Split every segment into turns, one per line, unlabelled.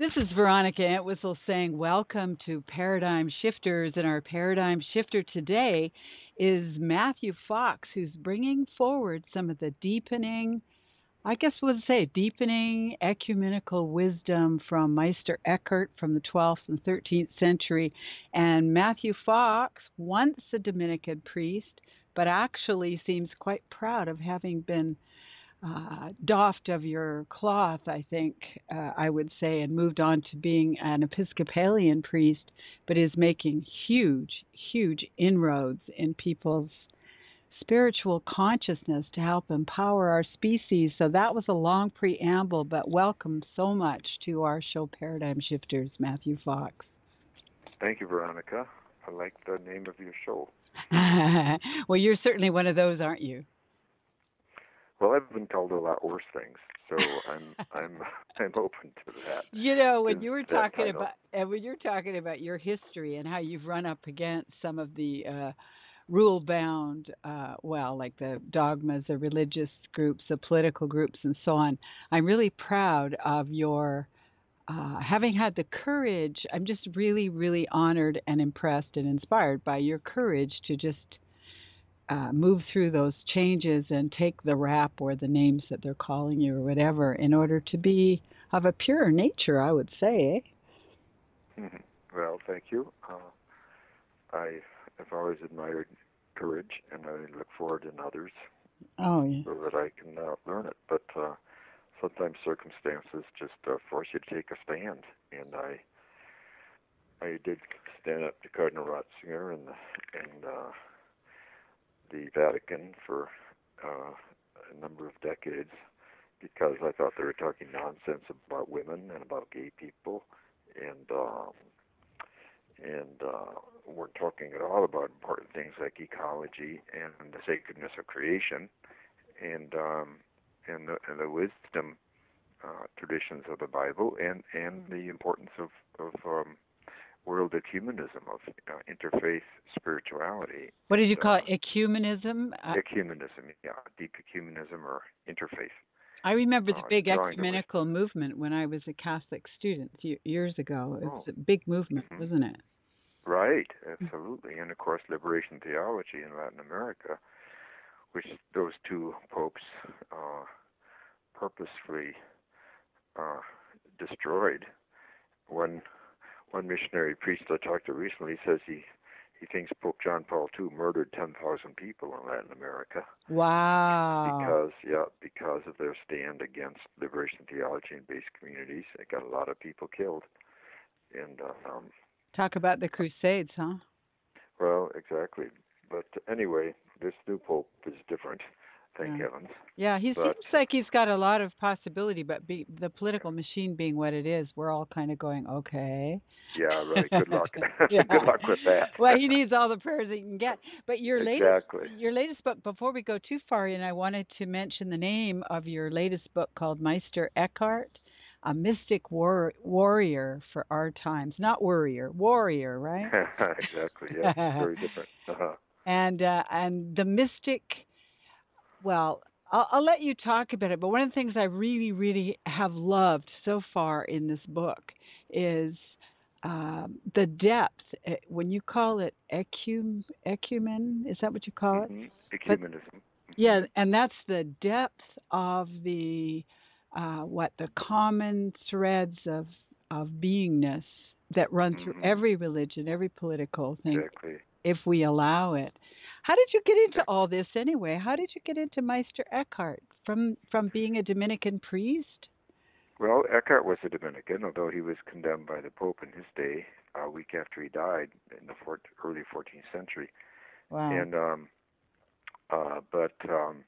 This is Veronica Entwistle saying welcome to Paradigm Shifters. And our paradigm shifter today is Matthew Fox, who's bringing forward some of the deepening, I guess we'll say deepening ecumenical wisdom from Meister Eckhart from the 12th and 13th century. And Matthew Fox, once a Dominican priest, but actually seems quite proud of having been uh, doffed of your cloth, I think uh, I would say, and moved on to being an Episcopalian priest, but is making huge, huge inroads in people's spiritual consciousness to help empower our species. So that was a long preamble, but welcome so much to our show, Paradigm Shifters, Matthew Fox.
Thank you, Veronica. I like the name of your show.
well, you're certainly one of those, aren't you?
Well, I've been called a lot worse things, so I'm I'm I'm open to that.
You know, when you were talking about and when you're talking about your history and how you've run up against some of the uh, rule bound, uh, well, like the dogmas, the religious groups, the political groups, and so on. I'm really proud of your uh, having had the courage. I'm just really, really honored and impressed and inspired by your courage to just uh, move through those changes and take the rap or the names that they're calling you or whatever in order to be of a purer nature, I would say.
Eh? Mm-hmm. Well, thank you. Uh, I have always admired courage, and I look forward in others
oh, yeah.
so that I can uh, learn it. But uh, sometimes circumstances just uh, force you to take a stand, and I I did stand up to Cardinal Ratzinger and and uh, the Vatican for uh, a number of decades because I thought they were talking nonsense about women and about gay people, and um, and uh, weren't talking at all about important things like ecology and the sacredness of creation, and um, and the, and the wisdom uh, traditions of the Bible, and and the importance of of um, world ecumenism of uh, interfaith spirituality.
What did you call uh, it? Ecumenism?
Uh, ecumenism, yeah, deep ecumenism or interfaith.
I remember the uh, big ecumenical movement when I was a Catholic student years ago. It was oh. a big movement, mm-hmm. wasn't it?
Right, absolutely. And of course, liberation theology in Latin America, which those two popes uh, purposefully uh, destroyed. One one missionary priest I talked to recently says he he thinks Pope John Paul II murdered 10,000 people in Latin America.
Wow.
Because yeah, because of their stand against liberation theology in base communities, it got a lot of people killed. And uh, um,
talk about the Crusades, huh?
Well, exactly. But anyway, this new pope is different. Thank
yeah.
heavens.
Yeah, he but, seems like he's got a lot of possibility, but be, the political machine being what it is, we're all kind of going, okay.
Yeah, right. Good luck. Good luck with that.
well, he needs all the prayers he can get. But your
exactly.
latest, your latest book. Before we go too far in, I wanted to mention the name of your latest book called Meister Eckhart, a mystic war, warrior for our times. Not warrior, warrior, right?
exactly. Yeah, very different. Uh-huh.
And uh, and the mystic well, I'll, I'll, let you talk about it, but one of the things I really, really have loved so far in this book is um, the depth. Eh, when you call it ecum, ecumen, is that what you call it?
Mm-hmm. Ecumenism. But,
yeah, and that's the depth of the uh, what the common threads of of beingness that run through mm-hmm. every religion, every political thing,
exactly.
if we allow it. How did you get into all this anyway? How did you get into Meister Eckhart from from being a Dominican priest?
Well, Eckhart was a Dominican, although he was condemned by the Pope in his day a week after he died in the fourth, early 14th century.
Wow.
And um, uh, but um,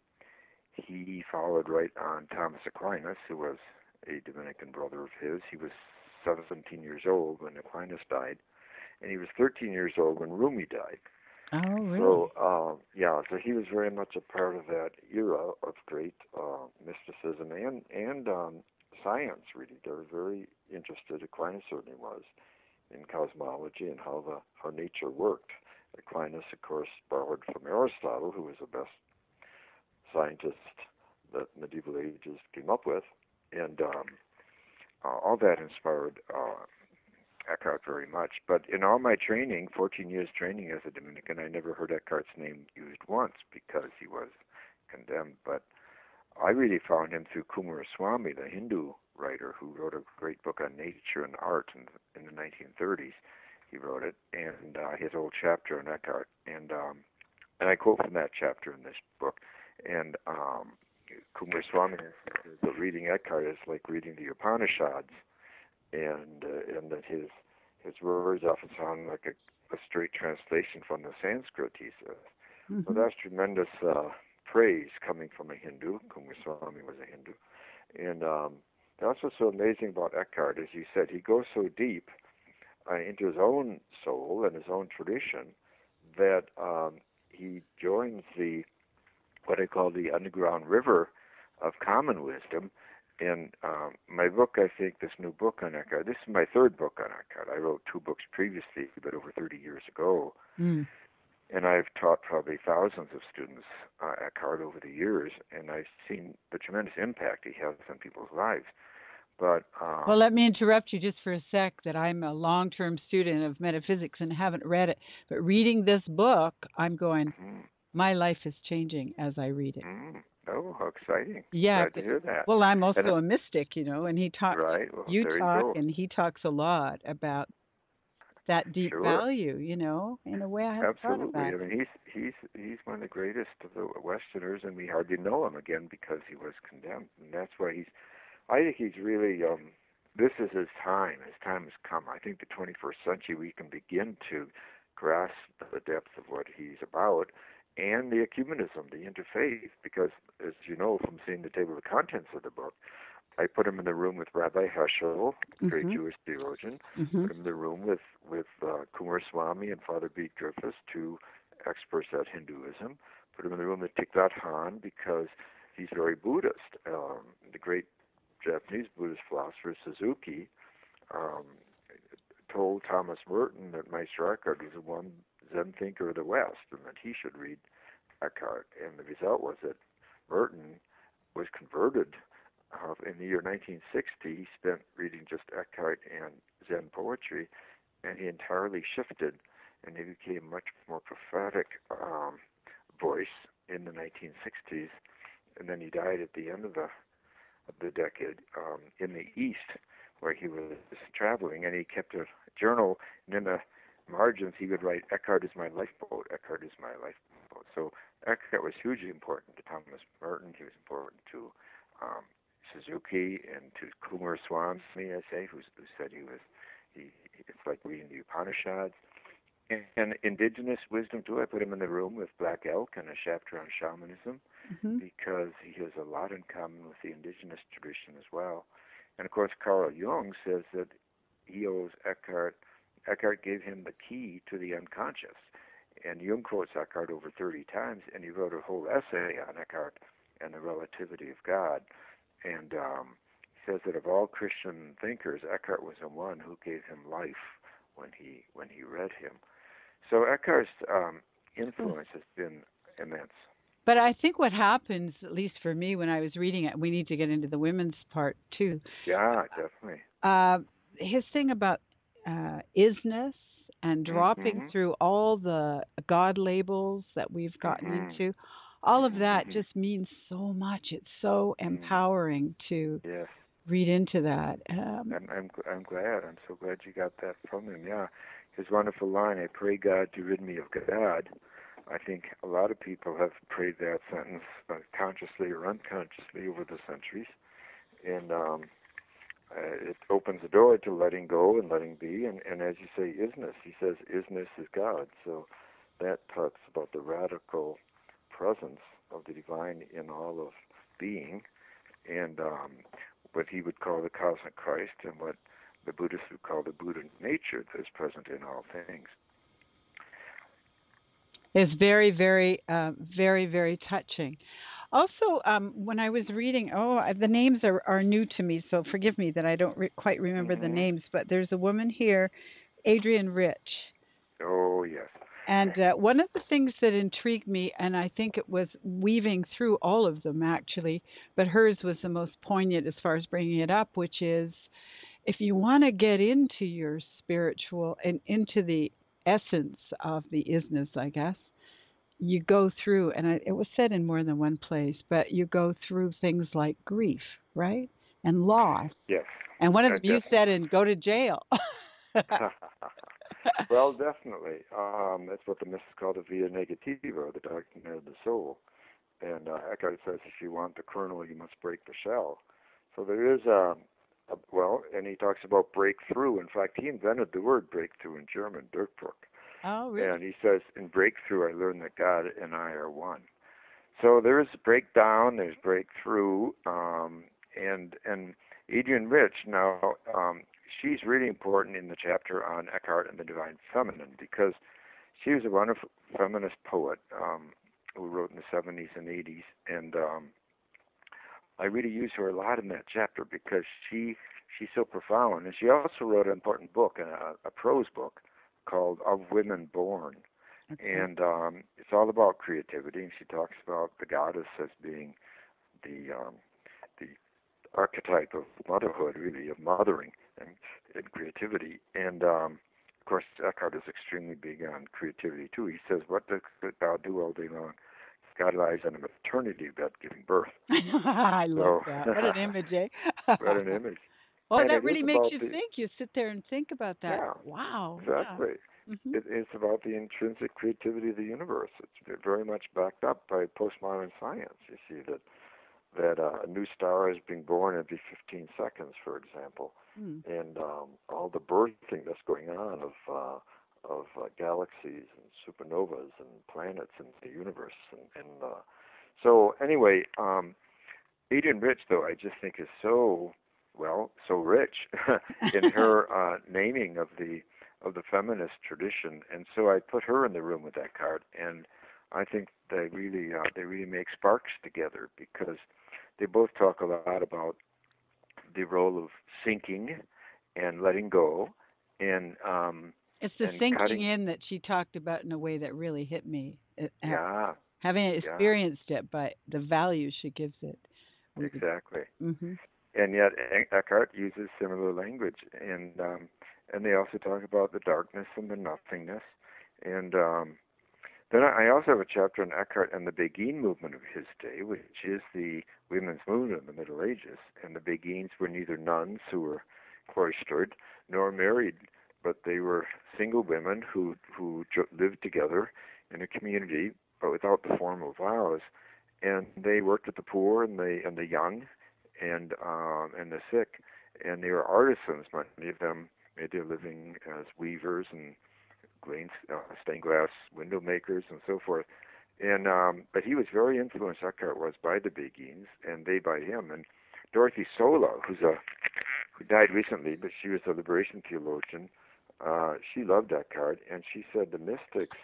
he followed right on Thomas Aquinas, who was a Dominican brother of his. He was 17 years old when Aquinas died, and he was 13 years old when Rumi died.
Oh, really?
So, uh, yeah, so he was very much a part of that era of great uh, mysticism and and um, science. Really, they were very interested. Aquinas certainly was in cosmology and how the how nature worked. Aquinas, of course, borrowed from Aristotle, who was the best scientist that medieval ages came up with, and um, uh, all that inspired uh, Eckhart very much. But in all my training, 14 years training as a Dominican, I never heard Eckhart's name used once because he was condemned. But I really found him through Coomaraswamy, the Hindu writer who wrote a great book on nature and art in, in the 1930s. He wrote it, and uh, his old chapter on Eckhart, and um, and I quote from that chapter in this book. And um, Coomaraswamy says that reading Eckhart is like reading the Upanishads and uh, and that his his words often sound like a, a straight translation from the Sanskrit. He says, mm-hmm. so that's tremendous uh, praise coming from a Hindu. Coomaraswamy was a Hindu, and um, that's what's so amazing about Eckhart, as you said, he goes so deep uh, into his own soul and his own tradition that um, he joins the what I call the underground river of common wisdom in um, my book, I think this new book on Eckhart. This is my third book on Eckhart. I wrote two books previously, but over 30 years ago, mm. and I've taught probably thousands of students uh, Eckhart over the years, and I've seen the tremendous impact he has on people's lives. But um,
well, let me interrupt you just for a sec. That I'm a long-term student of metaphysics and haven't read it, but reading this book, I'm going. Mm-hmm. My life is changing as I read it.
Mm-hmm. Oh, how exciting!
Yeah,
Glad to hear that.
Well, I'm also a mystic, you know, and he talks.
Right. Well,
you talk,
you
and he talks a lot about that deep
sure.
value, you know, in a way I haven't
Absolutely.
thought about.
I mean, he's he's he's one of the greatest of the Westerners, and we hardly know him again because he was condemned, and that's why he's. I think he's really. um This is his time. His time has come. I think the 21st century we can begin to grasp the depth of what he's about and the ecumenism, the interfaith, because as you know from seeing the table of contents of the book, I put him in the room with Rabbi Heschel, mm-hmm. great Jewish theologian.
Mm-hmm.
Put him in the room with with uh, Swami and Father Bede Griffiths, two experts at Hinduism. Put him in the room with Thich Nhat Hanh because he's very Buddhist. Um, the great Japanese Buddhist philosopher Suzuki um, told Thomas Merton that Meister Eckhart was the one Zen thinker of the West, and that he should read Eckhart. And the result was that Merton was converted uh, in the year 1960. He spent reading just Eckhart and Zen poetry, and he entirely shifted, and he became much more prophetic um, voice in the 1960s. And then he died at the end of the of the decade um, in the East, where he was traveling, and he kept a journal. And in the margins, he would write, Eckhart is my lifeboat, Eckhart is my lifeboat. So Eckhart was hugely important to Thomas Merton. He was important to um, Suzuki and to Coomaraswamy, I say, who, who said he was, he, it's like reading the Upanishads. And, and indigenous wisdom, too. I put him in the room with Black Elk and a chapter on shamanism
mm-hmm.
because he has a lot in common with the indigenous tradition as well. And of course, Carl Jung says that he owes Eckhart – Eckhart gave him the key to the unconscious. And Jung quotes Eckhart over 30 times, and he wrote a whole essay on Eckhart and the relativity of God. And um, he says that of all Christian thinkers, Eckhart was the one who gave him life when he when he read him. So Eckhart's um, influence has been immense.
But I think what happens, at least for me, when I was reading it, we need to get into the women's part too.
Yeah, definitely.
Uh, his thing about uh, isness and dropping
mm-hmm.
through all the God labels that we've gotten
mm-hmm.
into. All of that
mm-hmm.
just means so much. It's so
mm.
empowering to
yes.
read into that. Um,
I'm, I'm I'm glad. I'm so glad you got that from him. Yeah, his wonderful line. I pray God to rid me of God. I think a lot of people have prayed that sentence uh, consciously or unconsciously over the centuries, and um, uh, it opens the door to letting go and letting be, and, and as you say, isness. He says isness is God. So that talks about the radical presence of the divine in all of being, and um, what he would call the cosmic Christ, and what the Buddhists would call the Buddha nature that is present in all things.
It's very, very, uh, very, very touching. Also, um, when I was reading, oh, the names are, are new to me, so forgive me that I don't re- quite remember
mm-hmm.
the names. But there's a woman here, Adrienne Rich.
Oh yes.
And uh, one of the things that intrigued me, and I think it was weaving through all of them actually, but hers was the most poignant as far as bringing it up, which is if you want to get into your spiritual and into the essence of the isness, I guess, you go through, and I, it was said in more than one place, but you go through things like grief, right? And loss.
Yes.
And one of them you said, and go to jail.
well, definitely. Um, that's what the mystics call the via negativa, the dark night of the soul. And uh, Eckhart says, if you want the kernel, you must break the shell. So there is a, a well, and he talks about breakthrough. In fact, he invented the word breakthrough in German, Durchbruch.
Oh, really?
And he says, in breakthrough, I learned that God and I are one. So there is breakdown, there's breakthrough, um, and and Adrienne Rich now um, she's really important in the chapter on Eckhart and the Divine Feminine because she was a wonderful feminist poet um, who wrote in the 70s and 80s, and um, I really use her a lot in that chapter because she she's so profound, and she also wrote an important book, a, a prose book called Of Women Born,
Okay.
and um, it's all about creativity. And she talks about the goddess as being the um, the archetype of motherhood, really of mothering and, and creativity. And um, of course, Eckhart is extremely big on creativity too. He says, "What does God do all day long? God lies on a maternity bed giving birth."
I love
So-
that. What an image, eh?
What an image!
Well,
And
that really makes you
the-
think. You sit there and think about that.
Yeah,
wow.
Exactly.
Yeah. hmm
It, it's about the intrinsic creativity of the universe. It's very much backed up by postmodern science. You see that that uh, a new star is being born every 15 seconds, for example,
Mm.
and um, all the birthing that's going on of uh, of uh, galaxies and supernovas and planets in the universe, and, and uh, so anyway, um, Adrienne Rich, though, I just think is so well, so rich in her uh, naming of the of the feminist tradition, and so I put her in the room with Eckhart, and I think they really uh, they really make sparks together because they both talk a lot about the role of sinking and letting go, and um,
It's the
and
sinking
cutting-
in that she talked about in a way that really hit me. It,
yeah,
having
yeah.
experienced it, but the value she gives it.
exactly.
Mm-hmm.
And yet Eckhart uses similar language, and um, and they also talk about the darkness and the nothingness, and um, then I also have a chapter on Eckhart and the Beguine movement of his day, which is the women's movement in the Middle Ages, and the Beguines were neither nuns who were cloistered nor married, but they were single women who who lived together in a community, but without the formal vows, and they worked with the poor and the and the young and um, and the sick, and they were artisans. Many of them made their living as weavers and grain, uh, stained glass window makers and so forth. And um, but he was very influenced. Eckhart was by the Beguines, and they by him. And Dorothee Soelle, who's a who died recently, but she was a liberation theologian. Uh, she loved Eckhart, and she said the mystics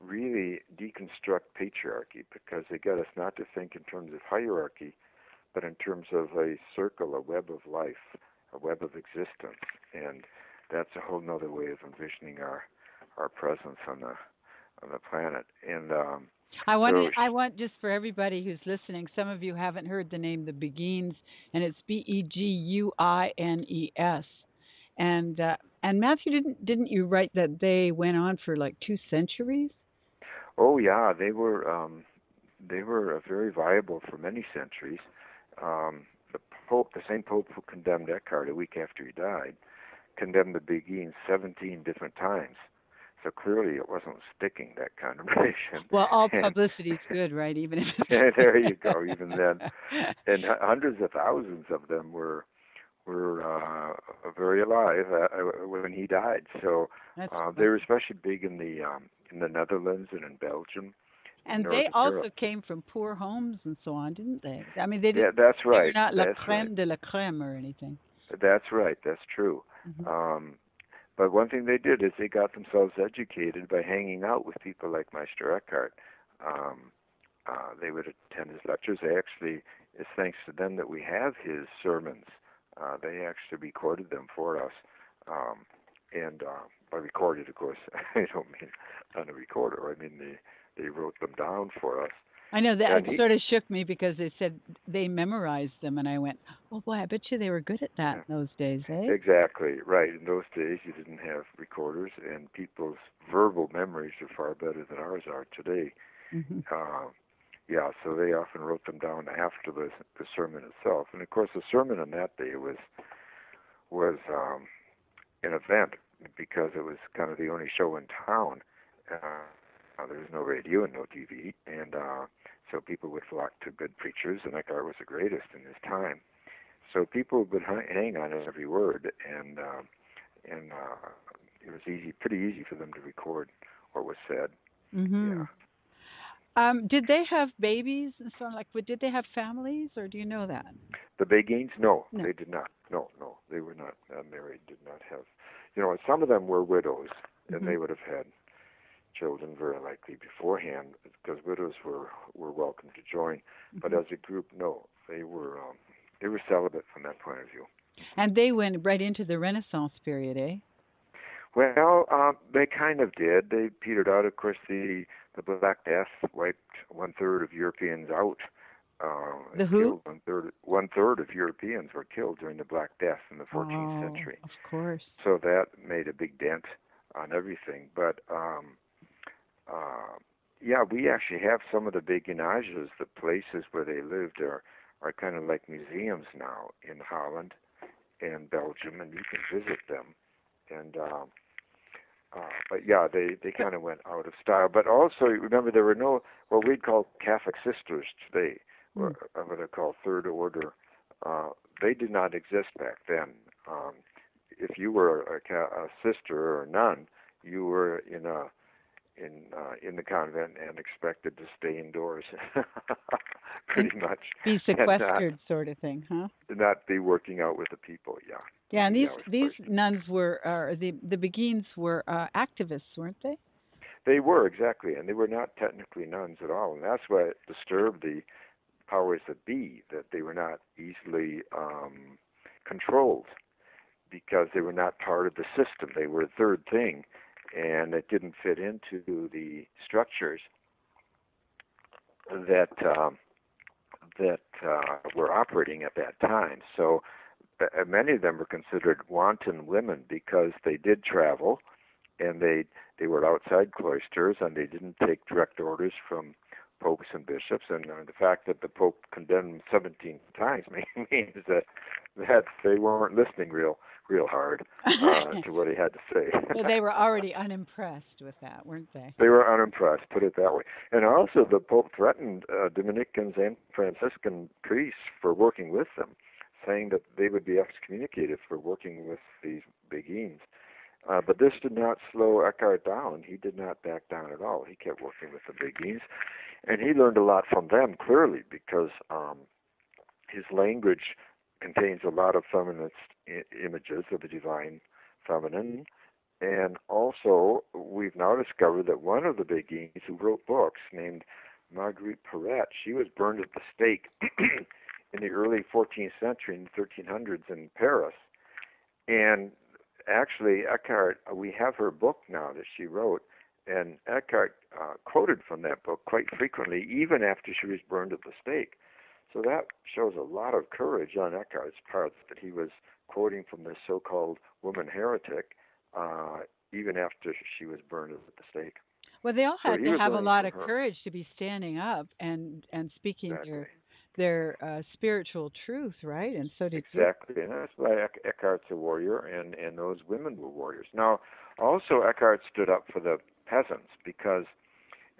really deconstruct patriarchy because they get us not to think in terms of hierarchy, but in terms of a circle, a web of life, a web of existence, and that's a whole nother way of envisioning our our presence on the on the planet. And um,
I want
So
I want just for everybody who's listening. Some of you haven't heard the name the Beguines, and it's B E G U I N E S. And uh, and Matthew didn't didn't you write that they went on for like two centuries?
oh yeah, they were um, they were uh, very viable for many centuries. Um, the Pope, the same Pope who condemned Eckhart a week after he died, condemned the Beguines 17 different times. So clearly, it wasn't sticking that condemnation.
Well, all
publicity
is good, right? Even if
there you go, even then. and hundreds of thousands of them were were uh, very alive uh, when he died. So uh, they were especially big in the um, in the Netherlands and in Belgium.
And they also
Europe.
came from poor homes and so on, didn't they? I mean, they didn't.
Yeah, that's right.
they were not la
that's
creme
right.
de la creme or anything.
That's right. That's true.
Mhm.
Um, but one thing they did is they got themselves educated by hanging out with people like Meister Eckhart. Um, uh, they would attend his lectures. They actually, it's thanks to them that we have his sermons. Uh, they actually recorded them for us. Um, and uh, by recorded, of course, I don't mean on a recorder. I mean they they wrote them down for us.
I know that
And
it
he-
sort of shook me because they said they memorized them, and I went, "Oh boy, I bet you they were good at that in those days, eh?"
Exactly right. In those days, you didn't have recorders, and people's verbal memories are far better than ours are today.
hmm
Uh, yeah, so they often wrote them down after the the sermon itself, and of course, the sermon on that day was was um, an event because it was kind of the only show in town. Uh, uh, there was no radio and no TV, and uh, so people would flock to good preachers, and Eckhart was the greatest in his time. So people would hang on every word, and uh, and uh, it was easy, pretty easy for them to record what was said.
hmm
Yeah.
Um, did they have babies and so on? Like, did they have families, or do you know that?
The Beguines, no,
No.
they did not. No, no, they were not uh, married. Did not have, you know, some of them were widows, and
Mhm.
they would have had children very likely beforehand, because widows were were welcome to join. But
Mhm.
as a group, no, they were um, they were celibate from that point of view.
and they went right into the Renaissance period, eh?
Well, um, they kind of did. They petered out. Of course, the the Black Death wiped one third of Europeans out. Uh,
The who?
One third one third of Europeans were killed during the Black Death in the 14th
oh,
century.
Of course.
So that made a big dent on everything. But um, uh, yeah, we actually have some of the beguinages. The places where they lived are are kind of like museums now in Holland and Belgium, and you can visit them. And um, uh, but yeah, they they kind of went out of style. But also remember, there were no what we'd call Catholic sisters today, or
Mm.
or what are called third order. Uh, they did not exist back then. Um, if you were a, a sister or a nun, you were in a in uh, in the convent and expected to stay indoors, pretty much,
Be
uh,
sequestered, sort of thing, huh?
not be working out with the people. Yeah.
Yeah, and these these
first.
nuns were, uh, the the Beguines were uh, activists, weren't they?
They were exactly, and they were not technically nuns at all, and that's what disturbed the powers that be that they were not easily um, controlled because they were not part of the system. They were a third thing, and it didn't fit into the structures that um, that uh, were operating at that time. So uh, many of them were considered wanton women because they did travel and they they were outside cloisters and they didn't take direct orders from popes and bishops and uh, the fact that the pope condemned them 17 times means that that they weren't listening real real hard uh, to what he had to say.
so they were already unimpressed with that, weren't they?
They were unimpressed, put it that way. And also, the Pope threatened uh, Dominicans and Franciscan priests for working with them, saying that they would be excommunicated for working with these Beguines. Uh, but this did not slow Eckhart down. He did not back down at all. He kept working with the Beguines. And he learned a lot from them, clearly, because um, his language contains a lot of feminist I- images of the divine feminine. And also, we've now discovered that one of the Beguines who wrote books, named Marguerite Porete, she was burned at the stake in the early 14th century, in the 1300s in Paris. And actually, Eckhart, we have her book now that she wrote, and Eckhart uh, quoted from that book quite frequently, even after she was burned at the stake. So that shows a lot of courage on Eckhart's part that he was quoting from this so-called woman heretic, uh, even after she was burned at the stake.
Well, they all
So
had
he
to have a lot of
her.
courage to be standing up and and speaking
Exactly.
their their uh, spiritual truth, right? And so did you.
Exactly, and that's why Eckhart's a warrior, and and those women were warriors. Now, also Eckhart stood up for the peasants because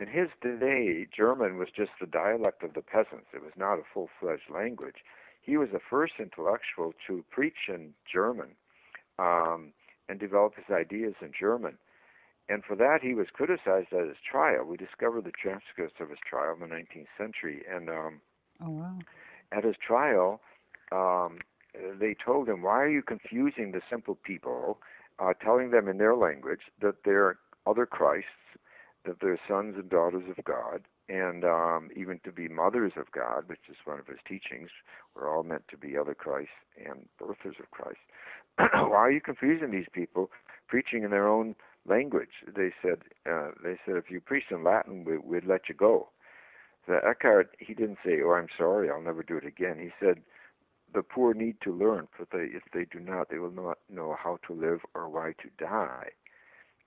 in his day German was just the dialect of the peasants. It was not a full-fledged language. He was the first intellectual to preach in German um, and develop his ideas in German. And for that, he was criticized at his trial. We discovered the transcripts of his trial in the 19th century, and um,
Oh wow.
at his trial, um, they told him, "Why are you confusing the simple people, uh, telling them in their language that they're other Christs, that they're sons and daughters of God, and um, even to be mothers of God, which is one of his teachings. We're all meant to be other Christs and birthers of Christ. Why are you confusing these people, preaching in their own language?" They said, uh, "They said if you preach in Latin, we, we'd let you go." The Eckhart, he didn't say, "Oh, I'm sorry, I'll never do it again." He said, "The poor need to learn, for they, if they do not, they will not know how to live or why to die."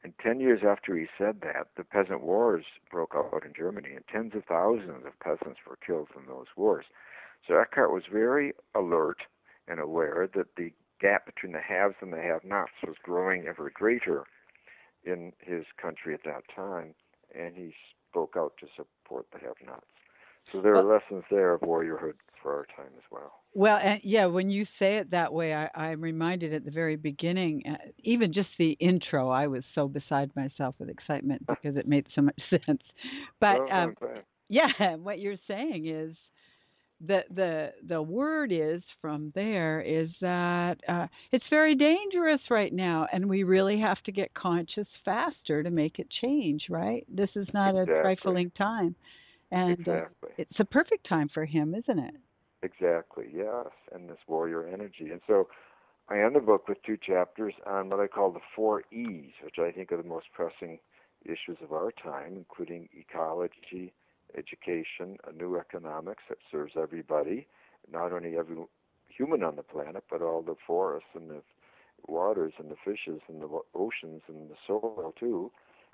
And ten years after he said that, the peasant wars broke out in Germany, and tens of thousands of peasants were killed in those wars. So Eckhart was very alert and aware that the gap between the haves and the have-nots was growing ever greater in his country at that time, and he spoke out to support the have-nots. So there are well, lessons there of warriorhood for our time as well.
Well, and yeah, when you say it that way, I, I'm reminded at the very beginning, uh, even just the intro, I was so beside myself with excitement because it made so much sense. But
oh,
um, yeah, what you're saying is the the the word is from there is that uh, it's very dangerous right now, and we really have to get conscious faster to make it change. Right? This is not
exactly.
a trifling time, and
exactly.
uh, it's a perfect time for him, isn't it?
Exactly. Yes, and this warrior energy, and so. I end the book with two chapters on what I call the four E's, which I think are the most pressing issues of our time, including ecology, education, a new economics that serves everybody, not only every human on the planet, but all the forests and the waters and the fishes and the oceans and the soil too.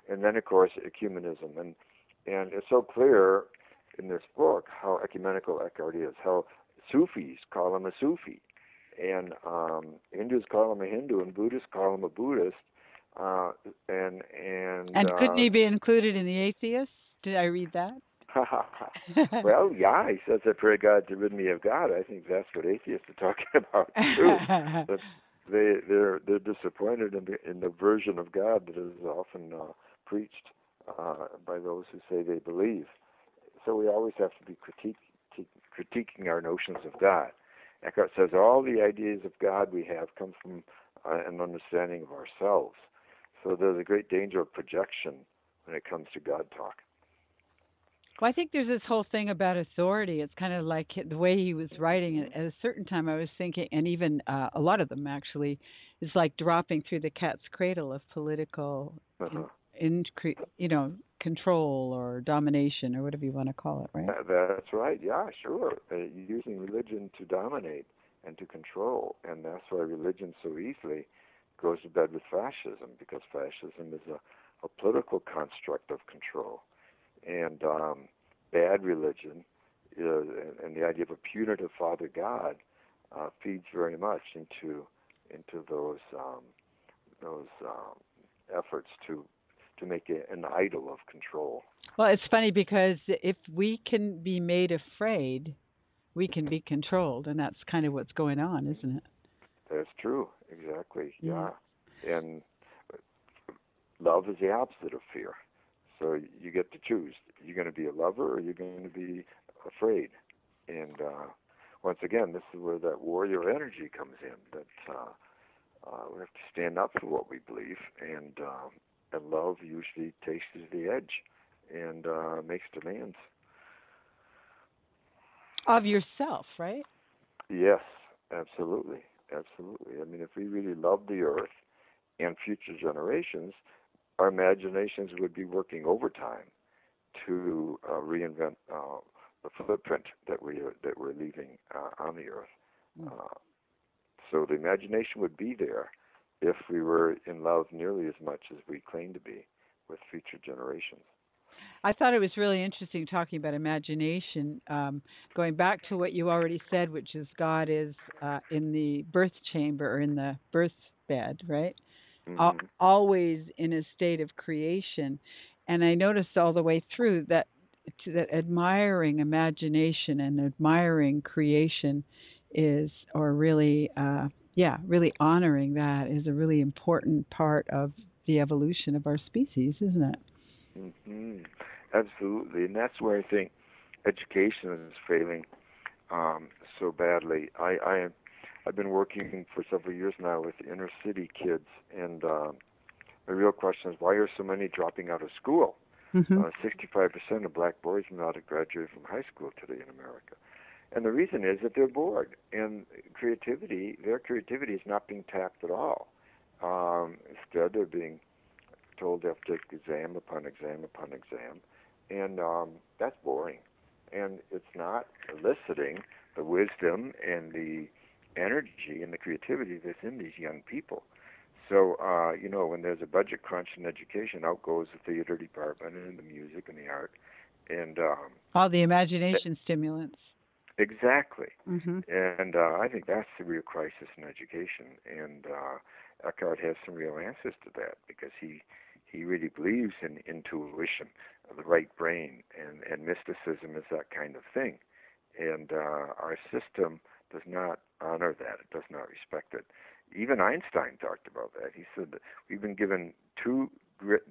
And then, of course, ecumenism. And and it's so clear in this book how ecumenical Eckhart is, how Sufis call him a Sufi, and um, Hindus call him a Hindu, and Buddhists call him a Buddhist. Uh, and and
and couldn't
uh,
he be included in the atheists? Did I read that?
well, yeah, he says, I pray God to rid me of God. I think that's what atheists are talking about too. they they're they're disappointed in the in the version of God that is often uh, preached uh, by those who say they believe. So we always have to be critique, critiquing our notions of God. Eckhart says all the ideas of God we have come from uh, an understanding of ourselves. So there's a great danger of projection when it comes to God talk.
Well, I think there's this whole thing about authority. It's kind of like the way he was writing it. At a certain time, I was thinking, and even uh, a lot of them actually, is like dropping through the cat's cradle of political,
uh-huh.
In, in, you know, control or domination or whatever you want to call it, right?
That's right. Yeah, sure. Uh, using religion to dominate and to control, and that's why religion so easily goes to bed with fascism because fascism is a, a political construct of control and um, bad religion uh, and the idea of a punitive Father God uh, feeds very much into into those um, those um, efforts to to make it an idol of control.
Well, it's funny because if we can be made afraid, we can be controlled, and that's kind of what's going on, isn't it?
That's true. Exactly. Yeah. yeah. And love is the opposite of fear. So you get to choose. You're going to be a lover or you're going to be afraid. And uh, once again, this is where that warrior energy comes in. That uh, uh, we have to stand up for what we believe, and um, and love usually takes to the edge and uh, makes demands
of yourself, right?
Yes, absolutely, absolutely. I mean, if we really love the earth and future generations, our imaginations would be working overtime to uh, reinvent uh, the footprint that we are, that we're leaving uh, on the earth. Mm. so the imagination would be there if we were in love nearly as much as we claim to be with future generations.
I thought it was really interesting talking about imagination. Um, going back to what you already said, which is God is uh, in the birth chamber or in the birth bed, right?
mm-hmm.
always in a state of creation. And I noticed all the way through that that admiring imagination and admiring creation is, or really, uh, yeah, really honoring that is a really important part of the evolution of our species, isn't it?
Mm-hmm. Absolutely, and that's where I think education is failing um, so badly. I, I I've been working for several years now with inner city kids, and uh, the real question is why are so many dropping out of school?
Mm-hmm.
Uh, 65% of black boys are not graduated from high school today in America. And the reason is that they're bored, and creativity, their creativity is not being tapped at all. Um, instead, they're being told they have to take exam upon exam upon exam, and um, that's boring. and it's not eliciting the wisdom and the energy and the creativity that's in these young people. So, uh, you know, when there's a budget crunch in education, out goes the theater department and the music and the art, and um,
all the imagination stimulants.
Exactly,
mm-hmm.
and uh, I think that's the real crisis in education. And uh, Eckhart has some real answers to that because he he really believes in intuition, of the right brain, and and mysticism is that kind of thing. And uh, our system does not honor that; it does not respect it. Even Einstein talked about that. He said that we've been given two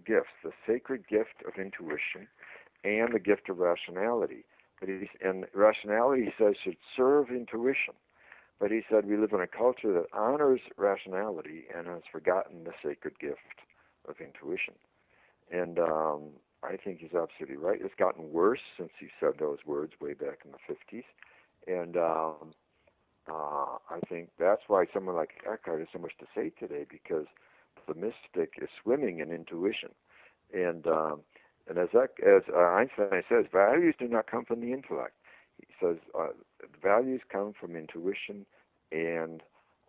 gifts: the sacred gift of intuition and the gift of rationality. But he, and rationality, he says, should serve intuition. But he said we live in a culture that honors rationality and has forgotten the sacred gift of intuition. And um, I think he's absolutely right. It's gotten worse since he said those words way back in the 50s. And um, uh, I think that's why someone like Eckhart has so much to say today because the mystic is swimming in intuition. And um, and as that, as uh, Einstein says, values do not come from the intellect. He says uh, values come from intuition and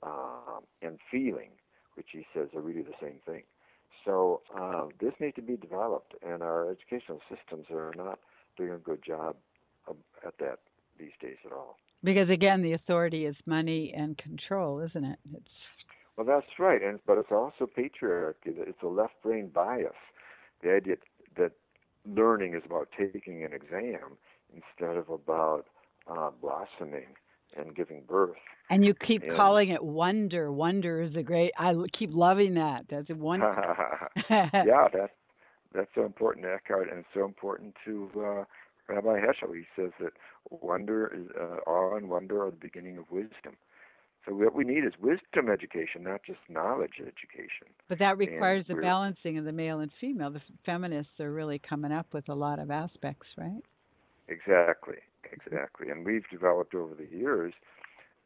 uh, and feeling, which he says are really the same thing. So uh, this needs to be developed, and our educational systems are not doing a good job of, at that these days at all.
Because again, the authority is money and control, isn't it? It's
well, that's right, and but it's also patriarchy. It's a left brain bias. The idea that learning is about taking an exam instead of about uh, blossoming and giving birth.
And you keep and calling it wonder. Wonder is a great. I keep loving that. That's a wonder.
yeah, that's that's so important to Eckhart, and so important to uh, Rabbi Heschel. He says that wonder is uh, awe and wonder are the beginning of wisdom. So what we need is wisdom education, not just knowledge education.
But that requires a balancing of the male and female. The feminists are really coming up with a lot of aspects, right?
Exactly, exactly. And we've developed over the years,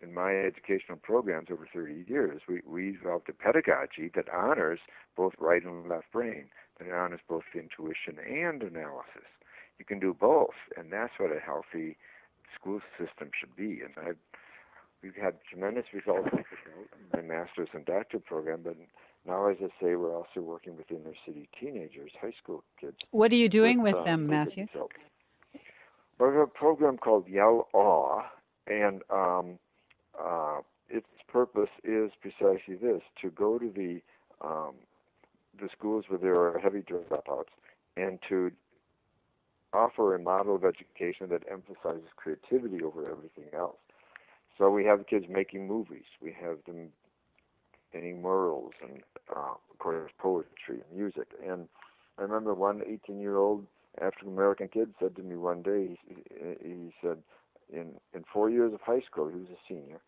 in my educational programs over 30 years, we, we developed a pedagogy that honors both right and left brain, that honors both intuition and analysis. You can do both, and that's what a healthy school system should be. And I've we've had tremendous results with my master's and doctorate program, but now, as I say, we're also working with inner city teenagers, high school kids.
What are you doing with, with them, um, Matthew?
Well, we have a program called YELLAWE, and um, uh, its purpose is precisely this: to go to the um, the schools where there are heavy dropouts, and to offer a model of education that emphasizes creativity over everything else. So we have kids making movies. We have them painting murals and, uh, of course, poetry and music. And I remember one 18-year-old African American kid said to me one day. He, he said, in in four years of high school, he was a senior.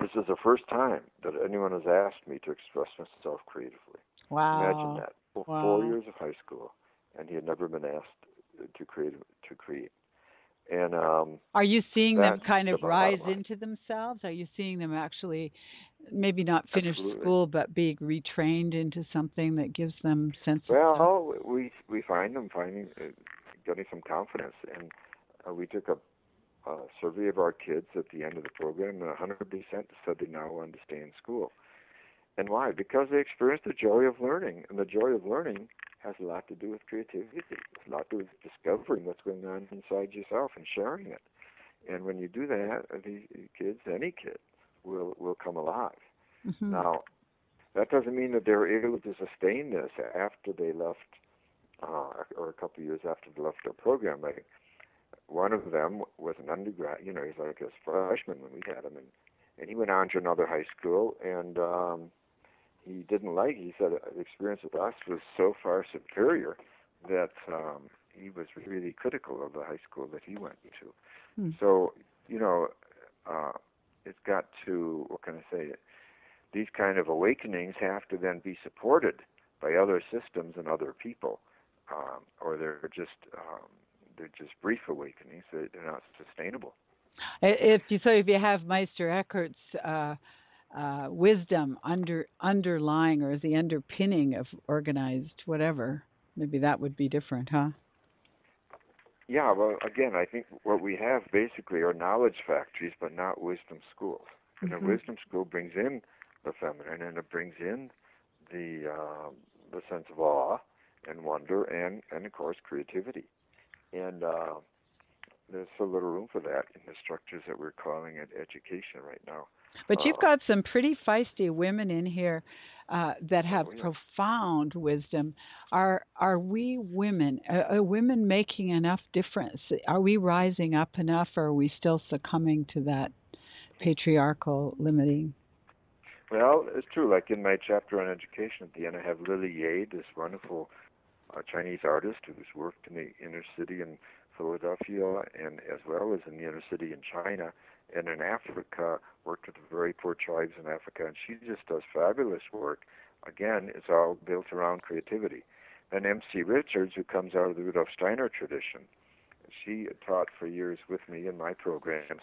This is the first time that anyone has asked me to express myself creatively.
Wow!
Imagine that.
wow.
Four years of high school, and he had never been asked to create to create. And um,
are you seeing them kind of rise into themselves? Are you seeing them actually, maybe not finish
Absolutely.
school, but be retrained into something that gives them sense?
Well, of we we find them finding uh, getting some confidence, and uh, we took a, survey of our kids at the end of the program, and 100% said they now understand school. And why? Because they experienced the joy of learning, and the joy of learning has a lot to do with creativity. It's a lot to do with discovering what's going on inside yourself and sharing it. And when you do that, the kids, any kid, will will come alive.
Mm-hmm.
Now, that doesn't mean that they're able to sustain this after they left, uh, or a couple of years after they left our program. Like one of them was an undergrad. You know, he's like a freshman when we had him, and and he went on to another high school, and um, he didn't like. He said the experience with us was so far superior that um, he was really critical of the high school that he went to.
Hmm.
So you know, uh, it's got to what can I say? These kind of awakenings have to then be supported by other systems and other people, um, or they're just um, they're just brief awakenings. They're not sustainable.
If you so, if you have Meister Eckhart's uh, uh, wisdom under underlying or the underpinning of organized whatever. Maybe that would be different, huh?
Yeah, well, again, I think what we have basically are knowledge factories, but not wisdom schools. And
Mhm.
a wisdom school brings in the feminine, and it brings in the uh, the sense of awe and wonder, and and of course creativity. And uh, there's so little room for that in the structures that we're calling it education right now.
But you've
Uh,
got some pretty feisty women in here uh, that have
Oh, yeah.
profound wisdom. Are are we women? Are, are women making enough difference? Are we rising up enough, or are we still succumbing to that patriarchal limiting?
Well, it's true. Like in my chapter on education at the end, I have Lily Yeh, this wonderful uh, Chinese artist who's worked in the inner city in Philadelphia and as well as in the inner city in China and in Africa, worked with the very poor tribes in Africa, and she just does fabulous work. Again, it's all built around creativity. And M.C. Richards, who comes out of the Rudolf Steiner tradition, she taught for years with me in my programs,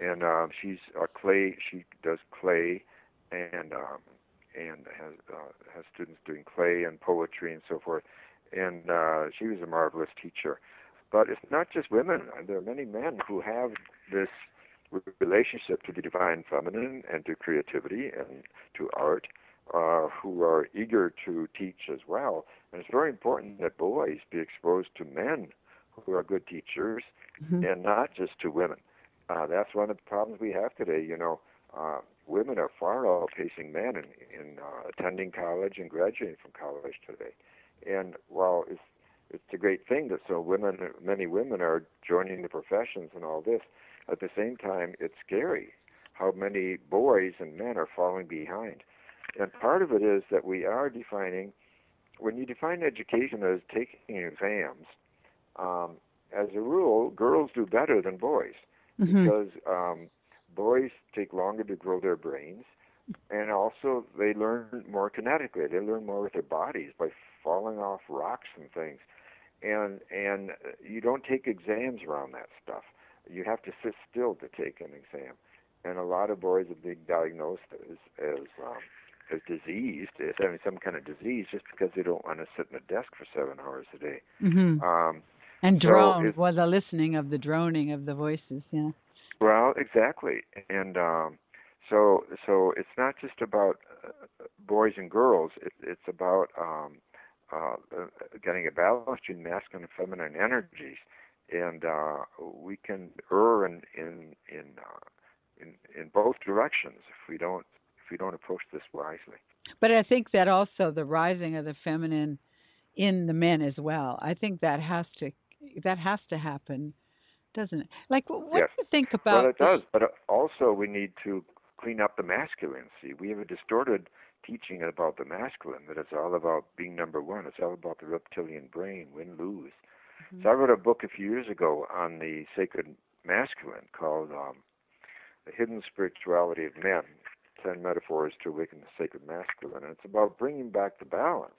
and um, she's a clay. She does clay and um, and has uh, has students doing clay and poetry and so forth. And uh, she was a marvelous teacher. But it's not just women. There are many men who have this relationship to the divine feminine and to creativity and to art, uh, who are eager to teach as well. And it's very important that boys be exposed to men who are good teachers
Mhm.
and not just to women. Uh, that's one of the problems we have today. You know, uh, women are far outpacing men in, in uh, attending college and graduating from college today. And while it's it's a great thing that so women, many women are joining the professions and all this. At the same time, it's scary how many boys and men are falling behind. And part of it is that we are defining, when you define education as taking exams, um, as a rule, girls do better than boys
Mhm.
because um, boys take longer to grow their brains, and also they learn more kinetically. They learn more with their bodies by falling off rocks and things. And and uh, you don't take exams around that stuff. You have to sit still to take an exam. And a lot of boys are being diagnosed as as um, as diseased, as having some kind of disease, just because they don't want to sit in a desk for seven hours a day.
Mhm.
Um,
and
so
drone,
it's-
well, the listening of the droning of the voices. Yeah.
Well, exactly, and um, so so it's not just about uh, boys and girls. It, it's about um, uh, uh, getting a balance between masculine and feminine energies, and uh, we can err in in in, uh, in in both directions if we don't if we don't approach this wisely.
But I think that also the rising of the feminine in the men as well. I think that has to that has to happen, doesn't it? Like, what
Yes.
do you think about?
Well, it does, but uh, also we need to clean up the masculine. See, we have a distorted teaching about the masculine that it's all about being number one. It's all about the reptilian brain, win lose.
Mhm.
So I wrote a book a few years ago on the sacred masculine called um, "The Hidden Spirituality of Men: Ten Metaphors to Awaken the Sacred Masculine," and it's about bringing back the balance.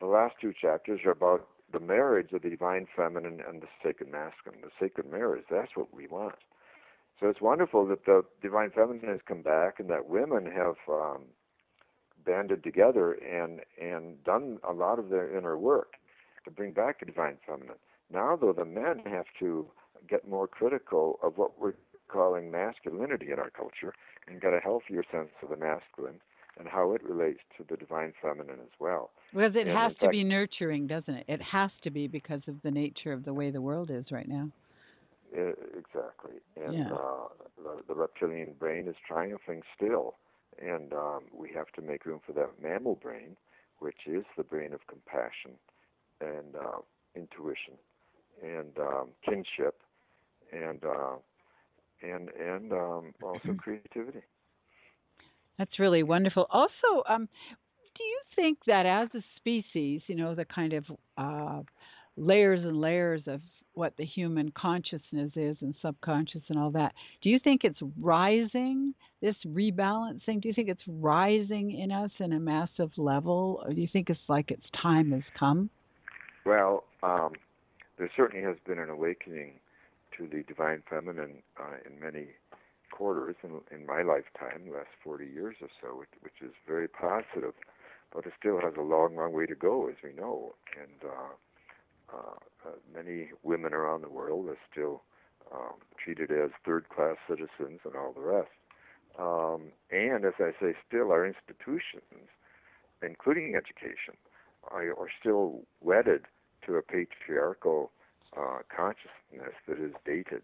The last two chapters are about the marriage of the divine feminine and the sacred masculine. The sacred marriage, that's what we want. So it's wonderful that the divine feminine has come back and that women have um, banded together and and done a lot of their inner work to bring back the divine feminine. Now, though, the men have to get more critical of what we're calling masculinity in our culture and get a healthier sense of the masculine and how it relates to the divine feminine as well.
Because it
and
has to
fact-
be nurturing, doesn't it? It has to be because of the nature of the way the world is right now.
Exactly. And
Yeah.
uh, the, the reptilian brain is triumphing still. And um, we have to make room for that mammal brain, which is the brain of compassion and uh, intuition and um, kinship and uh, and and um, also creativity.
That's really wonderful. Also, um, do you think that as a species, you know, the kind of uh, layers and layers of what the human consciousness is and subconscious and all that, do you think it's rising, this rebalancing? Do you think it's rising in us in a massive level? Or do you think it's like its time has come?
Well, um, there certainly has been an awakening to the divine feminine uh, in many quarters in, in my lifetime, the last 40 years or so, which, which is very positive. But it still has a long, long way to go, as we know. And uh, uh, uh, many women around the world are still um, treated as third-class citizens and all the rest. Um, and as I say, still our institutions, including education, are, are still wedded to a patriarchal uh, consciousness that is dated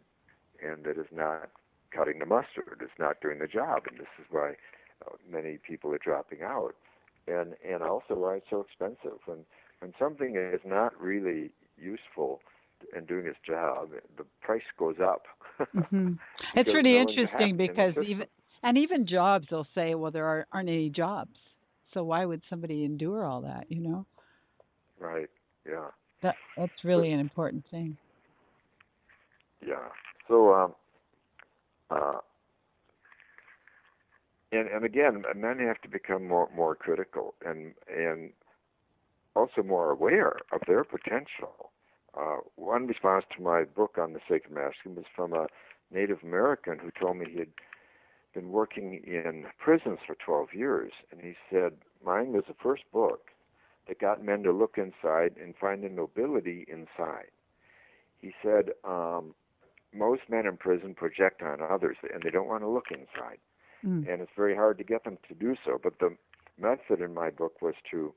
and that is not cutting the mustard. It's not doing the job, and this is why uh, many people are dropping out, and and also why it's so expensive. When when something is not really useful and doing its job, the price goes up.
mm-hmm. It's really no interesting because even and even jobs, they'll say, well, there are, aren't any jobs, so why would somebody endure all that? You know?
Right. Yeah.
That that's really an important thing.
Yeah. So um, uh, and and again, men have to become more more critical and and also more aware of their potential. Uh, one response to my book on the sacred masculine was from a Native American who told me he had been working in prisons for 12 years, and he said mine was the first book that got men to look inside and find the nobility inside. He said um, most men in prison project on others, and they don't want to look inside, mm. and it's very hard to get them to do so. But the method in my book was to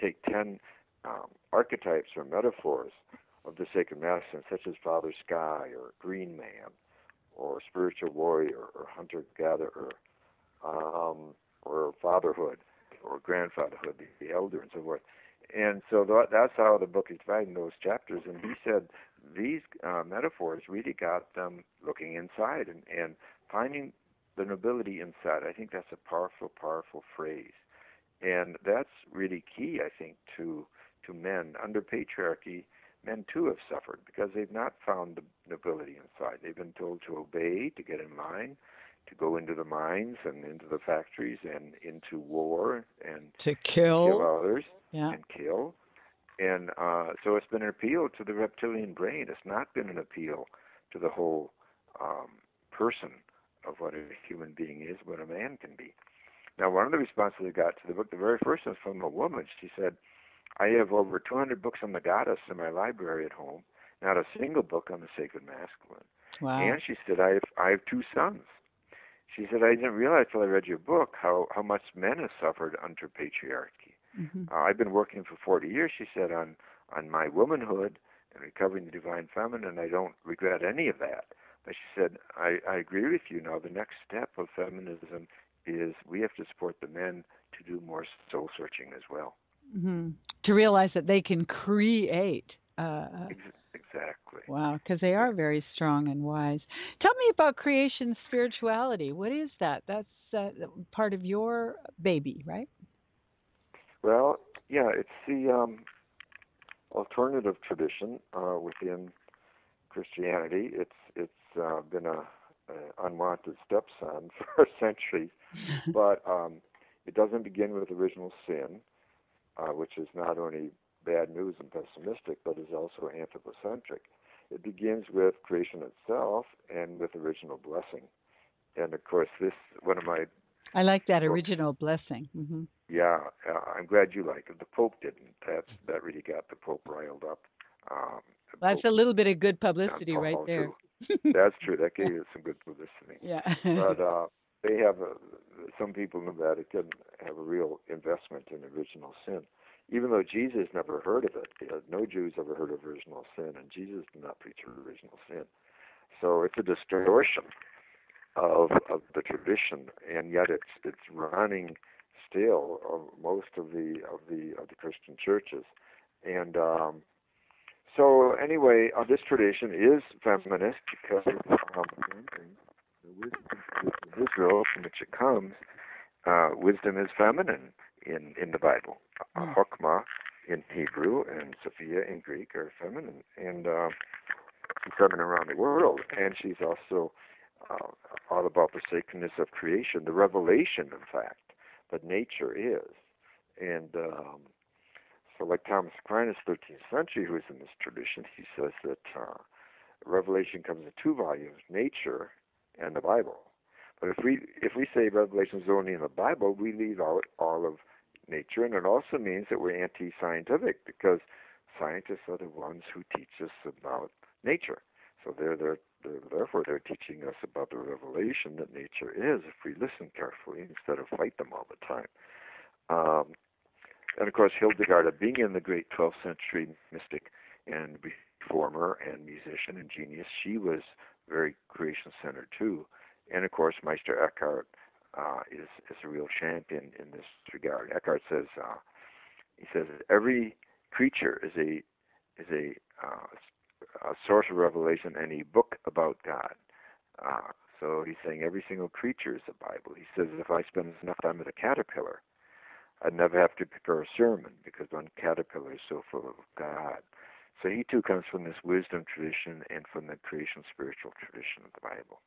take 10 um, archetypes or metaphors of the sacred masculine, such as Father Sky or Green Man or spiritual warrior or hunter gatherer um, or fatherhood or grandfatherhood, the, the elder, and so forth. And so th- that's how the book is divided those chapters. And he said these uh, metaphors really got them looking inside and, and finding the nobility inside. I think that's a powerful, powerful phrase. And that's really key, I think, to to men under patriarchy men too have suffered because they've not found the nobility inside. They've been told to obey, to get in line, to go into the mines and into the factories and into war and
to kill,
kill others
yeah.
and kill. And uh, so it's been an appeal to the reptilian brain. It's not been an appeal to the whole um, person of what a human being is, what a man can be. Now, one of the responses I got to the book, the very first one was from a woman. She said, I have over 200 books on the goddess in my library at home, not a single book on the sacred masculine.
Wow.
And she said, I have, I have two sons. She said, I didn't realize till I read your book how, how much men have suffered under patriarchy. Mm-hmm. Uh, I've been working for 40 years, she said, on, on my womanhood and recovering the divine feminine, and I don't regret any of that. But she said, I, I agree with you now. The next step of feminism is we have to support the men to do more soul searching as well.
Mm-hmm. To realize that they can create. Uh,
exactly.
Wow, because they are very strong and wise. Tell me about creation spirituality. What is that? That's uh, part of your baby, right?
Well, yeah, it's the um, alternative tradition uh, within Christianity. It's it's uh, been a, a, unwanted stepson for centuries, but um, it doesn't begin with original sin uh, which is not only bad news and pessimistic, but is also anthropocentric. It begins with creation itself and with original blessing. And of course, this one of my
I like that original blessing. Mm-hmm.
Yeah, uh, I'm glad you like it. The Pope didn't. That's that really got the Pope riled up. Um,
well, that's Pope, a little bit of good publicity right there.
that's true. That gave it some good publicity.
Yeah.
but uh, they have a, some people in the Vatican have a real investment in original sin, even though Jesus never heard of it. no Jews ever heard of original sin, and Jesus did not preach original sin. So it's a distortion of of the tradition, and yet it's it's running still of most of the of the of the Christian churches, and um, so anyway, uh, this tradition is feminist because um, the wisdom of Israel from which it comes, uh, wisdom is feminine in, in the Bible. Mm. Chokmah in Hebrew and Sophia in Greek are feminine. And uh, she's feminine around the world. And she's also uh, all about the sacredness of creation, the revelation, in fact, that nature is. And um, so, like Thomas Aquinas, 13th century, who is in this tradition, he says that uh, Revelation comes in two volumes: nature and the Bible. But if we if we say Revelation is only in the Bible, we leave out all of nature, and it also means that we're anti-scientific because scientists are the ones who teach us about nature. So they're, they're, they're therefore they're teaching us about the revelation that nature is if we listen carefully instead of fight them all the time. Um, and of course, Hildegard of Bingen, the great 12th century mystic and reformer and musician and genius, she was very creation centered too. And of course, Meister Eckhart uh, is is a real champion in this regard. Eckhart says uh, he says every creature is a is a, uh, a source of revelation and a book about God. Uh, so he's saying every single creature is the Bible. He says if I spend enough time with a caterpillar, I'd never have to prepare a sermon because one caterpillar is so full of God. So he too comes from this wisdom tradition and from the creation spiritual tradition of the Bible.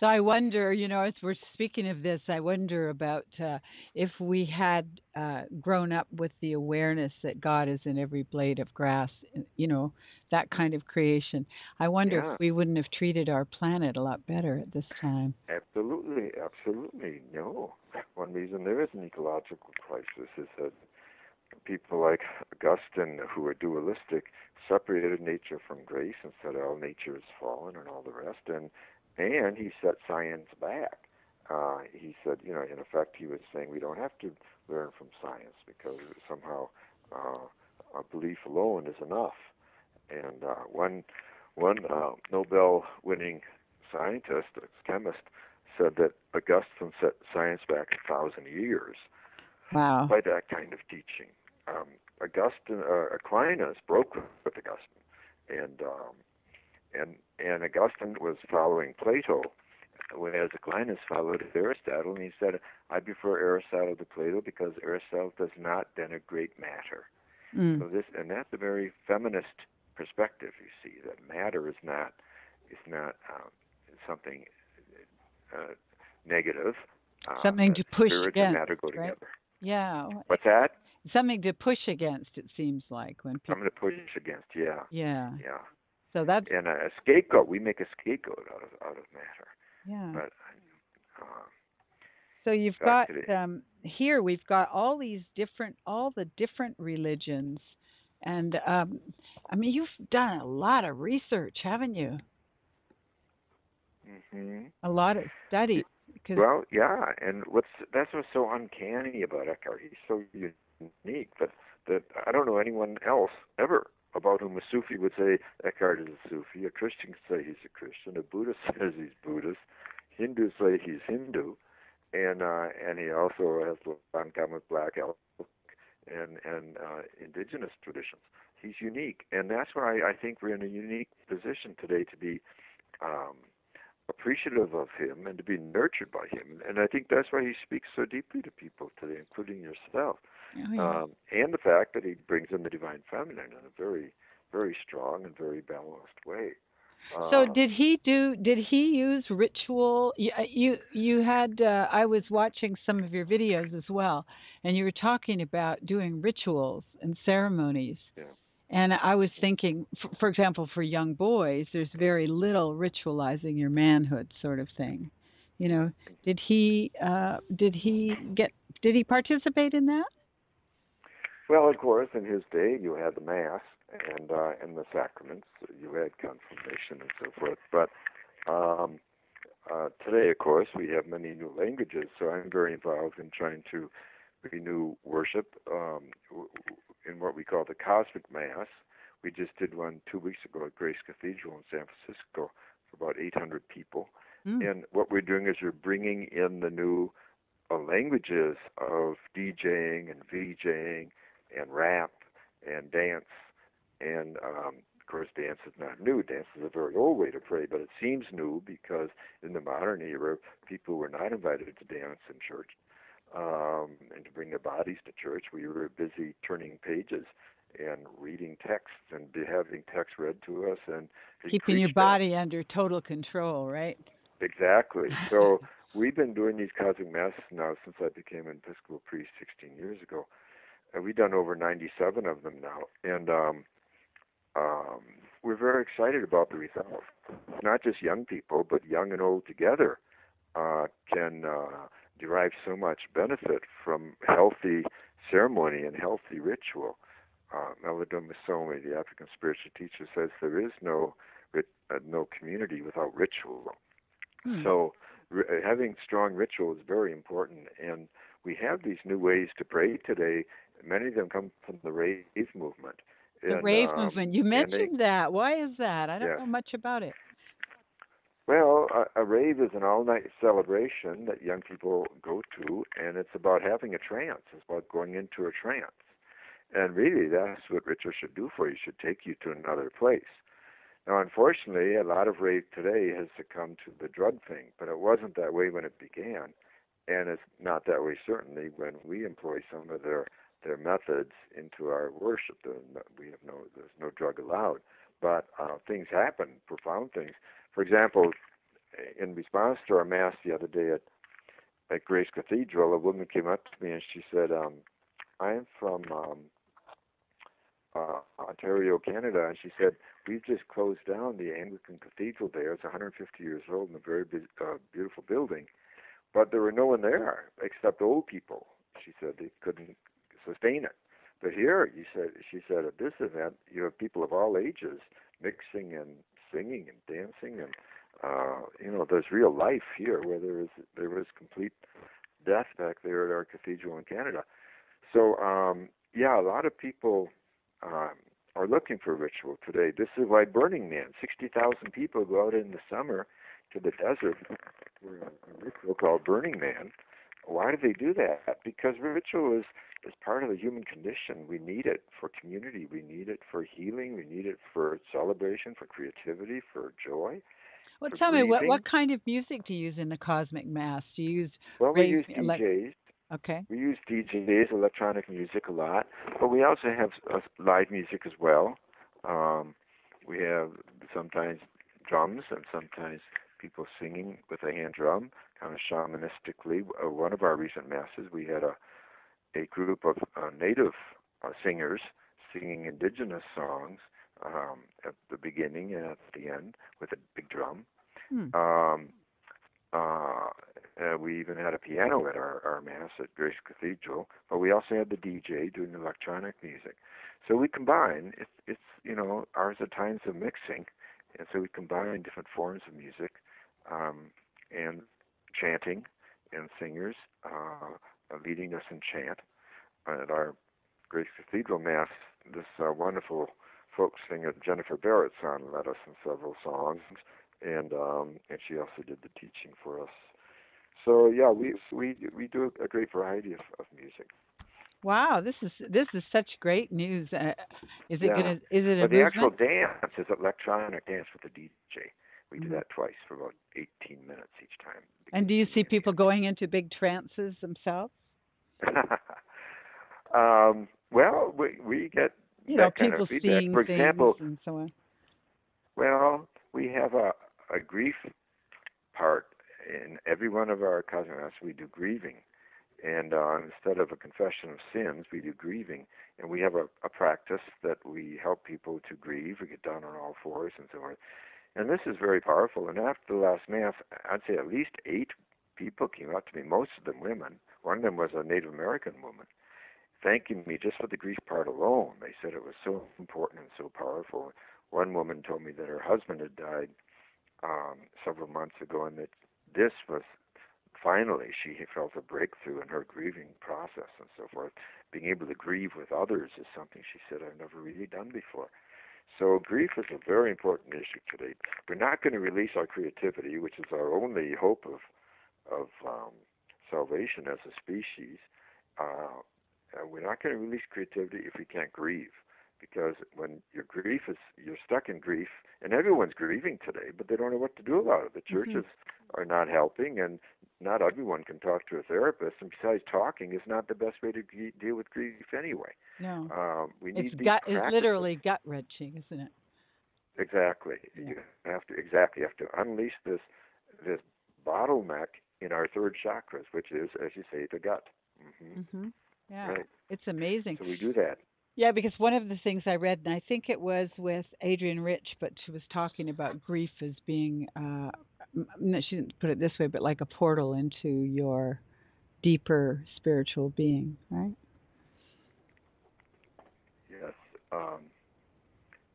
So I wonder, you know, as we're speaking of this, I wonder about uh, if we had uh, grown up with the awareness that God is in every blade of grass, you know, that kind of creation. I wonder
Yeah.
if we wouldn't have treated our planet a lot better at this time.
Absolutely, absolutely. No. One reason there is an ecological crisis is that people like Augustine, who are dualistic, separated nature from grace and said all nature is fallen and all the rest, and and he set science back. Uh, he said, you know, in effect, he was saying we don't have to learn from science because somehow uh, our belief alone is enough. And uh, one one uh, Nobel-winning scientist, chemist, said that Augustine set science back a thousand years
Wow.
by that kind of teaching. Um, Augustine, uh, Aquinas broke with Augustine, and um, and and Augustine was following Plato, whereas Aquinas followed Aristotle, and he said, "I prefer Aristotle to Plato because Aristotle does not denigrate matter." So
Mm.
this, and that's a very feminist perspective. You see that matter is not is not um, something uh, negative. Uh,
Something to push
spirit and
against,
matter go
right?
together.
Yeah.
What's that?
Something to push against, it seems like when people.
going to push against. Yeah,
Yeah.
yeah.
So that's
And a, scapegoat, we make a scapegoat out of out of matter.
yeah.
But uh,
So you've got um, here we've got all these different all the different religions, and um, I mean you've done a lot of research, haven't you?
Mm-hmm.
A lot of study.
Well, yeah. And what's that's what's so uncanny about Eckhart. He's so unique that that I don't know anyone else ever about whom a Sufi would say Eckhart is a Sufi. A Christian could say he's a Christian. A Buddhist says he's Buddhist. Hindus say he's Hindu, and uh, and he also has in common with Black elk and and uh, indigenous traditions. He's unique, and that's why I think we're in a unique position today to be um, appreciative of him and to be nurtured by him. And I think that's why he speaks so deeply to people today, including yourself.
oh, yeah.
Um, and the fact that he brings in the divine feminine in a very, very strong and very balanced way.
so
Uh,
did he do? Did he use ritual? You uh, you, you had. Uh, I was watching some of your videos as well, and you were talking about doing rituals and ceremonies.
Yeah.
And I was thinking, for, for example, for young boys, there's very little ritualizing your manhood sort of thing. You know, did he uh, did he get did he participate in that?
Well, of course, in his day, you had the mass and uh, and the sacraments. You had confirmation and so forth. But um, uh, today, of course, we have many new languages. So I'm very involved in trying to renew worship um, in what we call the cosmic mass. We just did one two weeks ago at Grace Cathedral in San Francisco for about 800 people.
Mm.
And what we're doing is we're bringing in the new uh, languages of DJing and VJing and rap and dance. And um, of course, dance is not new. Dance is a very old way to pray, but it seems new because in the modern era, people were not invited to dance in church um, and to bring their bodies to church. We were busy turning pages and reading texts and be having texts read to us and
Keeping your body under total control, right?
Exactly. So we've been doing these cosmic masses now since I became an Episcopal priest 16 years ago. And we've done over 97 of them now. And um, um, we're very excited about the results. Not just young people, but young and old together uh, can uh, derive so much benefit from healthy ceremony and healthy ritual. uh, Malidoma Somé, the African spiritual teacher, says there is no uh, no community without ritual.
Hmm.
So r- uh, having strong ritual is very important, and we have these new ways to pray today. Many of them come from the rave movement.
The
and,
rave
um,
movement. You mentioned
they-
that. Why is that? I don't
Yes.
know much about it.
Well, a, a rave is an all-night celebration that young people go to, and it's about having a trance. It's about going into a trance, and really, that's what ritual should do for you. Should take you to another place. Now, unfortunately, a lot of rave today has succumbed to the drug thing, but it wasn't that way when it began, and it's not that way certainly when we employ some of their their methods into our worship. We have no there's no drug allowed, but uh, things happen, profound things. For example, in response to our mass the other day at at Grace Cathedral, a woman came up to me and she said, um, "I'm from um, uh, Ontario, Canada," and she said, "We've just closed down the Anglican Cathedral there. It's 150 years old and a very big, uh, beautiful building, but there were no one there except old people." She said they couldn't sustain it. But here, you said, she said, at this event, you have people of all ages mixing and singing and dancing and uh, you know, there's real life here where there is there was complete death back there at our cathedral in Canada. So um, yeah, a lot of people um, are looking for ritual today. This is why Burning Man, sixty thousand people go out in the summer to the desert for a, a ritual called Burning Man. Why do they do that? Because ritual is is part of the human condition. We need it for community. We need it for healing. We need it for celebration, for creativity, for joy.
Well,
for
tell me what what kind of music do you use in the cosmic mass? Do you use
Well, we use DJs.
okay?
We use DJs, electronic music a lot, but we also have uh, live music as well. Um, we have sometimes drums and sometimes people singing with a hand drum, shamanistically. Uh, one of our recent masses, we had a a group of uh, native uh, singers singing indigenous songs um, at the beginning and at the end with a big drum.
Hmm.
Um, uh, uh, we even had a piano at our, our mass at Grace Cathedral, but we also had the DJ doing electronic music. So we combine. It's, it's you know ours are times of mixing, and so we combine different forms of music, um, and chanting, and singers uh, leading us in chant. At our Grace Cathedral mass, this uh, wonderful folk singer Jennifer Berezan led us in several songs, and um, and she also did the teaching for us. So yeah, we we we do a great variety of, of music.
Wow, this is this is such great news. Uh, is it
Yeah.
gonna? Is it a
But the actual dance is electronic dance with the DJ. We do that twice for about 18 minutes each time.
And do you see people going into big trances themselves?
and the end. um, well, we we get
You know,
that kind
people
of feedback.
seeing
For
things
example,
and so on.
Well, we have a, a grief part in every one of our cosmonauts. We do grieving, and uh, instead of a confession of sins, we do grieving. And we have a, a practice that we help people to grieve. We get down on all fours and so on. And this is very powerful. And after the last mass, I'd say at least eight people came up to me. Most of them women. One of them was a Native American woman, thanking me just for the grief part alone. They said it was so important and so powerful one woman told me that her husband had died um, several months ago, and that this was finally she felt a breakthrough in her grieving process and so forth. Being able to grieve with others is something she said I've never really done before. So grief is a very important issue today. We're not going to release our creativity, which is our only hope of of um, salvation as a species. Uh, we're not going to release creativity if we can't grieve because when your grief is you're stuck in grief and everyone's grieving today but they don't know what to do about it the
Mm-hmm.
churches are not helping and not everyone can talk to a therapist and besides talking is not the best way to ge- deal with grief anyway
No,
um, we need
it's gut. It's literally gut wrenching, isn't it?
exactly
Yeah.
you have to exactly you have to unleash this this bottleneck in our third chakras which is as you say the gut hmm
hmm Yeah,
right
it's amazing.
so we do that
Yeah, because one of the things I read, and I think it was with Adrienne Rich, but she was talking about grief as being, uh, no, she didn't put it this way, but like a portal into your deeper spiritual being, right?
yes. Um,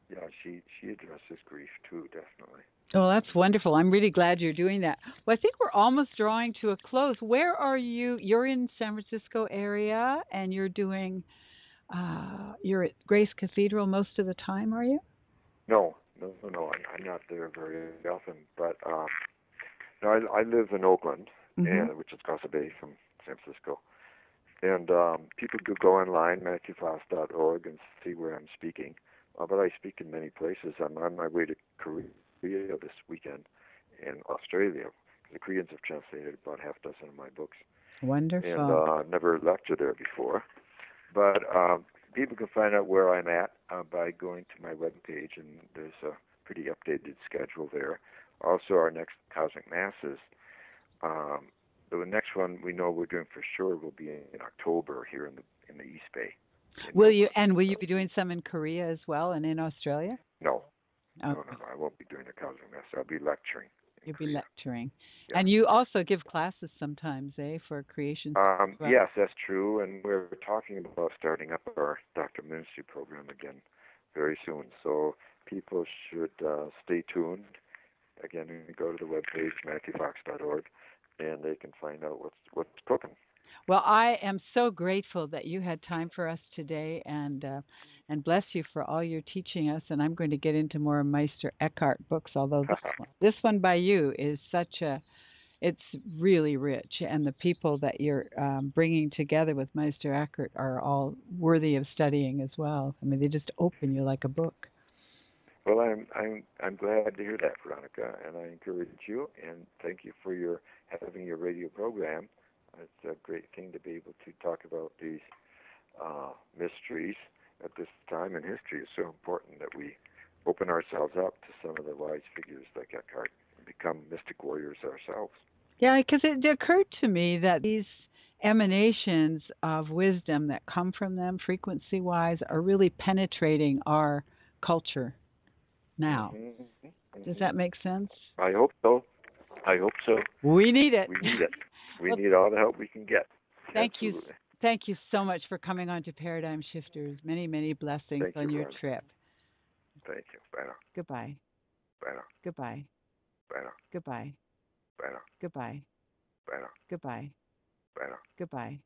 yeah, she she addresses grief too, definitely.
Oh, that's wonderful. I'm really glad you're doing that. Well, I think we're almost drawing to a close. Where are you? You're in San Francisco area, and you're doing. Uh, you're at Grace Cathedral most of the time, are you?
No, no, no, no. I'm, I'm not there very often, but um, no, I, I live in Oakland,
Mhm.
and which is across the bay from San Francisco. And um, people could go online, MatthewFox.org, and see where I'm speaking. Uh, but I speak in many places. I'm on my way to Korea this weekend in Australia. The Koreans have translated about half a dozen of my books,
Wonderful.
and uh, never lectured there before. But um, people can find out where I'm at uh, by going to my webpage, and there's a pretty updated schedule there. Also, our next Cosmic Masses. Um, the next one we know we're doing for sure will be in, October here in the in the East Bay.
will you? And will you be doing some in Korea as well, and in Australia?
No, no,
Okay.
no, no. I won't be doing a Cosmic Mass. I'll be lecturing.
You'll be lecturing,
Yeah.
and you also give classes sometimes, eh, for creation.
Um,
Right.
Yes, that's true, and we're talking about starting up our doctor ministry program again very soon. So people should uh, stay tuned. Again, you can go to the webpage matthewfox.org, and they can find out what's what's cooking.
Well, I am so grateful that you had time for us today, and uh, and bless you for all you're teaching us. And I'm going to get into more Meister Eckhart books, although this one, this one by you is such a, it's really rich, and the people that you're um, bringing together with Meister Eckhart are all worthy of studying as well. I mean, they just open you like a book.
Well, I'm I'm I'm glad to hear that, Veronica, and I encourage you and thank you for your having your radio program. It's a great thing to be able to talk about these uh, mysteries at this time in history. is so important that we open ourselves up to some of the wise figures like Eckhart and become mystic warriors ourselves.
Yeah, because it occurred to me that these emanations of wisdom that come from them, frequency wise, are really penetrating our culture now.
Mhm,
Does
mhm.
that make sense?
I hope so. I hope so.
We need it.
We need it. We
Well,
need all the help we can get.
Thank you
Absolutely.
Thank you so much for coming on to Paradigm Shifters. Many, many blessings
Thank
on
you,
your
Ron.
trip.
Thank you. Bye now.
Goodbye.
Bye now.
Goodbye.
Bye now.
Goodbye.
Bye now.
Goodbye.
Bye now.
Goodbye.
Bye now.
Goodbye.